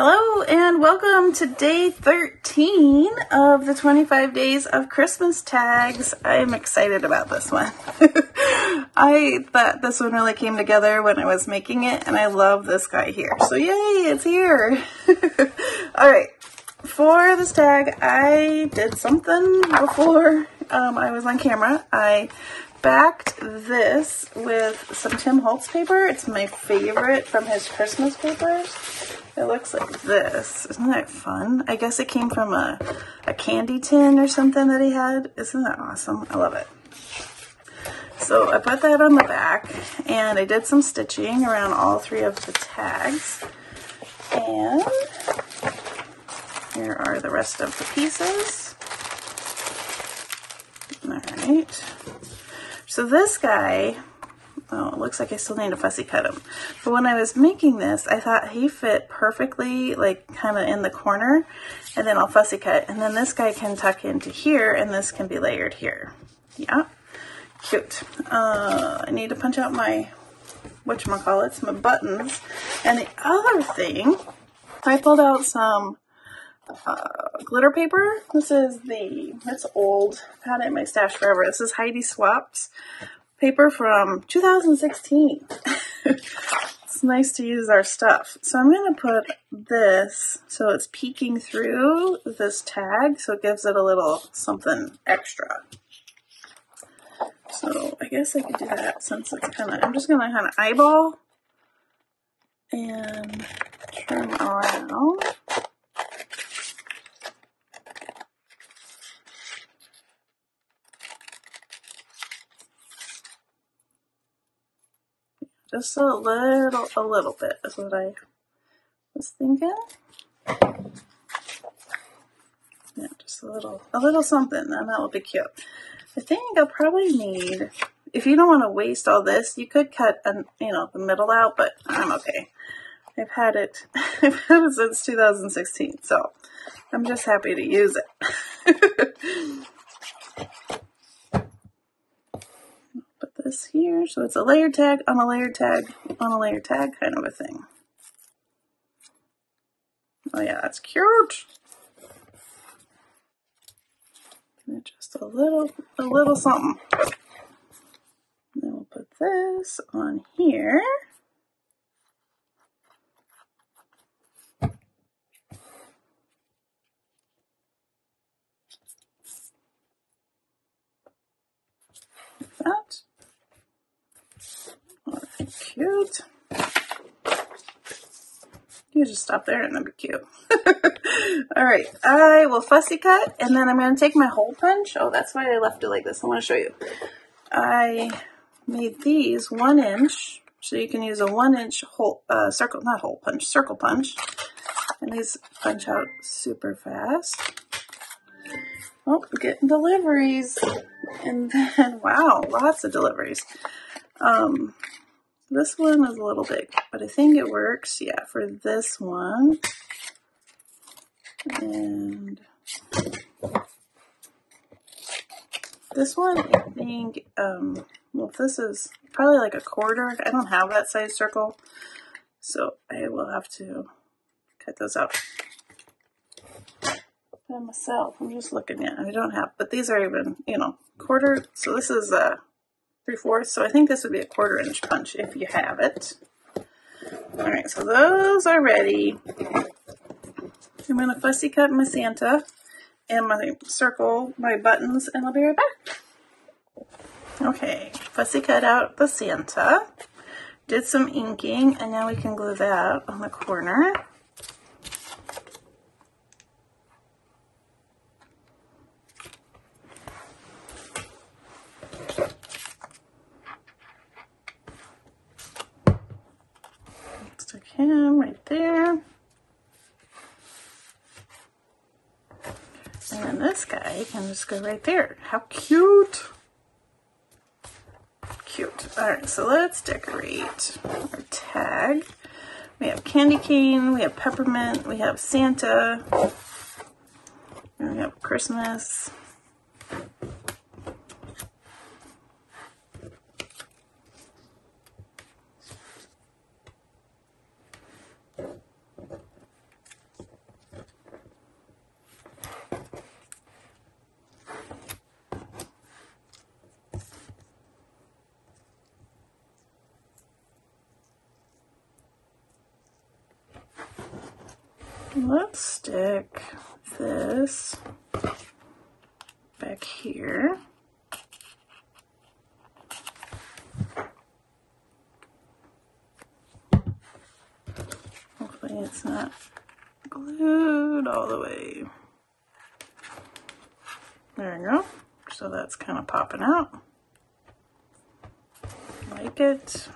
Hello and welcome to day 13 of the 25 days of Christmas tags. I am excited about this one. I thought this one really came together when I was making it and I love this guy here. So yay, it's here. All right, for this tag, I did something before um, I was on camera. I backed this with some Tim Holtz paper. It's my favorite from his Christmas papers. It looks like this. Isn't that fun? I guess it came from a, a candy tin or something that he had. Isn't that awesome? I love it. So I put that on the back and I did some stitching around all three of the tags. And here are the rest of the pieces. All right. So this guy Oh, it looks like I still need to fussy cut him. But when I was making this, I thought he fit perfectly, like kind of in the corner, and then I'll fussy cut. And then this guy can tuck into here, and this can be layered here. Yeah, cute. Uh, I need to punch out my, whatchamacallits, my buttons. And the other thing, I pulled out some uh, glitter paper. This is the, it's old, I've had it in my stash forever. This is Heidi Swapp's paper from 2016. it's nice to use our stuff. So I'm going to put this so it's peeking through this tag so it gives it a little something extra. So I guess I could do that since it's kind of, I'm just going to kind of eyeball and turn around. Just a little, a little bit is what I was thinking. Yeah, just a little, a little something, and that will be cute. I think I'll probably need, if you don't want to waste all this, you could cut, an, you know, the middle out, but I'm okay. I've had it, I've had it since 2016, so I'm just happy to use it. this here. So it's a layer tag on a layer tag on a layer tag kind of a thing. Oh yeah, that's cute. just a little, a little something. Then we'll put this on here. that. Cute. You just stop there and that'd be cute. All right, I will fussy cut and then I'm going to take my hole punch. Oh, that's why I left it like this. I want to show you. I made these one inch, so you can use a one inch hole, uh, circle, not hole punch, circle punch. And these punch out super fast. Oh, getting deliveries. And then, wow, lots of deliveries. Um, this one is a little big, but I think it works, yeah, for this one. And this one, I think, um, well, this is probably like a quarter. I don't have that size circle, so I will have to cut those out by myself. I'm just looking at I don't have, but these are even, you know, quarter. So this is a uh, three fourths. So I think this would be a quarter inch punch if you have it. All right, so those are ready. I'm going to fussy cut my Santa and my circle, my buttons, and I'll be right back. Okay, fussy cut out the Santa. Did some inking, and now we can glue that on the corner. Him right there. And then this guy can just go right there. How cute! Cute. Alright, so let's decorate our tag. We have candy cane, we have peppermint, we have Santa, and we have Christmas. Let's stick this back here. Hopefully it's not glued all the way. There you go. So that's kind of popping out. Like it.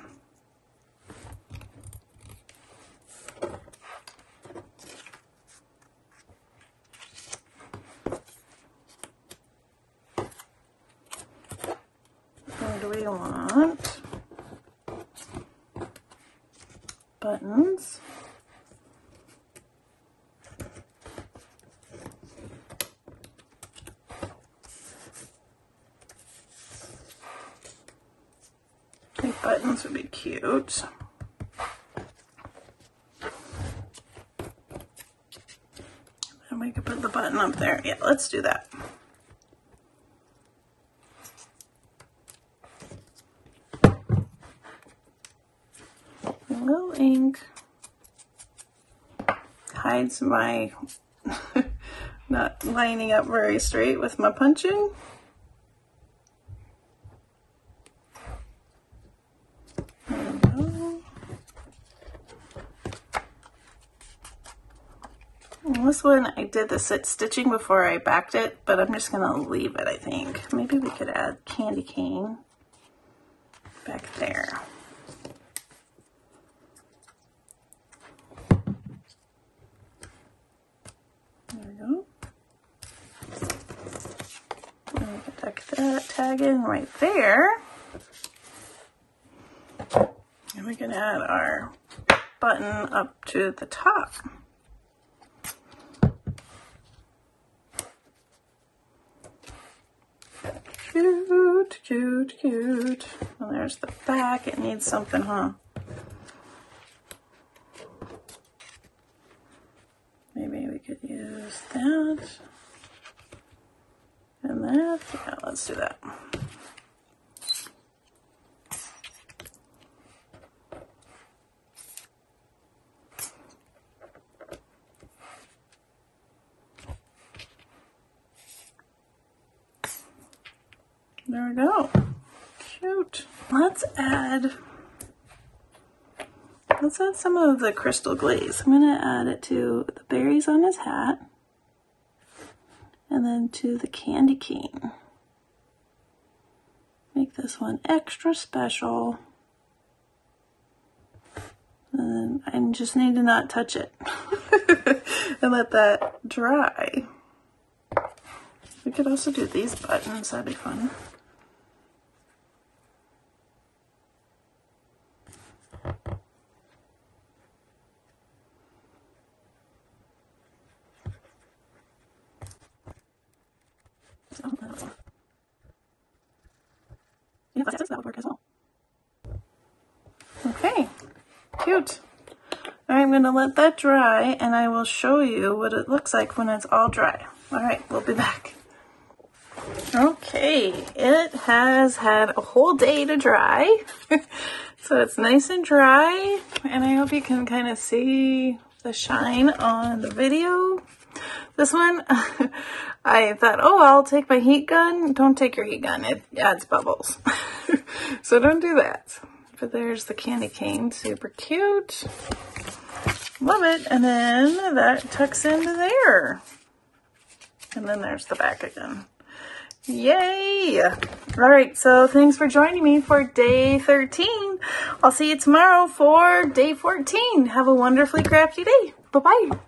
What do we want? Buttons. buttons would be cute. And we could put the button up there. Yeah, let's do that. A little ink hides my not lining up very straight with my punching. this one I did the sit stitching before I backed it, but I'm just going to leave it, I think. Maybe we could add candy cane back. There we go. And we can tuck that tag in right there. And we can add our button up to the top. Cute, cute, cute. And there's the back. It needs something, huh? Maybe we could use that. And that. Yeah, let's do that. There we go. Cute. Let's add, let's add some of the crystal glaze. I'm going to add it to the berries on his hat and then to the candy cane. Make this one extra special. And I just need to not touch it and let that dry. We could also do these buttons, that'd be fun. Yeah, that would work as well. Okay, cute. I'm going to let that dry and I will show you what it looks like when it's all dry. All right, we'll be back. Okay, it has had a whole day to dry. so it's nice and dry and I hope you can kind of see the shine on the video. This one, I thought, oh, I'll take my heat gun. Don't take your heat gun. It adds bubbles. so don't do that. But there's the candy cane. Super cute. Love it. And then that tucks into there. And then there's the back again. Yay! All right, so thanks for joining me for day 13. I'll see you tomorrow for day 14. Have a wonderfully crafty day. Bye-bye.